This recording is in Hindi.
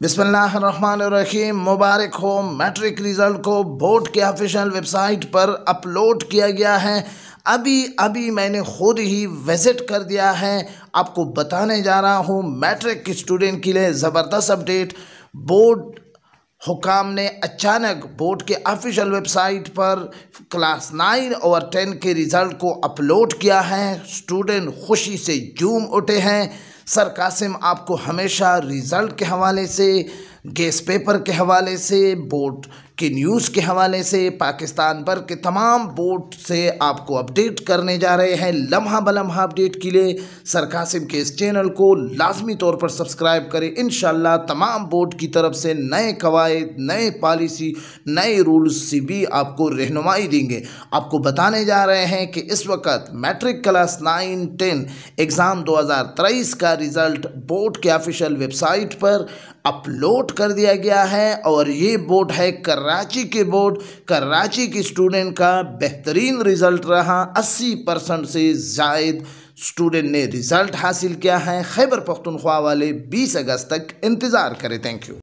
बिस्मिल्लाहिर्रहमानिर्रहीम। मुबारक हो, मैट्रिक रिज़ल्ट को, बोर्ड के ऑफिशियल वेबसाइट पर अपलोड किया गया है। अभी अभी मैंने खुद ही विज़िट कर दिया है। आपको बताने जा रहा हूँ, मैट्रिक के स्टूडेंट के लिए ज़बरदस्त अपडेट। बोर्ड, हुकाम ने अचानक बोर्ड के ऑफिशियल वेबसाइट पर क्लास नाइन और टेन के रिज़ल्ट को अपलोड किया है। स्टूडेंट खुशी से जूम उठे हैं। सर कासिम आपको हमेशा रिज़ल्ट के हवाले से गैस पेपर के हवाले से बोर्ड के न्यूज़ के हवाले से पाकिस्तान भर के तमाम बोर्ड से आपको अपडेट करने जा रहे हैं। लम्हा बलम्हा अपडेट के लिए सर कासिम के इस चैनल को लाजमी तौर पर सब्सक्राइब करें। इन तमाम बोर्ड की तरफ़ से नए कवायद, नए पॉलिसी नए रूल्स से भी आपको रहनुमाई देंगे। आपको बताने जा रहे हैं कि इस वक्त matric class nine ten exam दो का रिज़ल्ट बोर्ड के ऑफिशियल वेबसाइट पर अपलोड कर दिया गया है और ये बोर्ड है कराची के बोर्ड कराची के स्टूडेंट का बेहतरीन रिज़ल्ट रहा। 80 परसेंट से जायद स्टूडेंट ने रिज़ल्ट हासिल किया है। खैबर पख्तनख्वा वाले 20 अगस्त तक इंतज़ार करें। Thank you.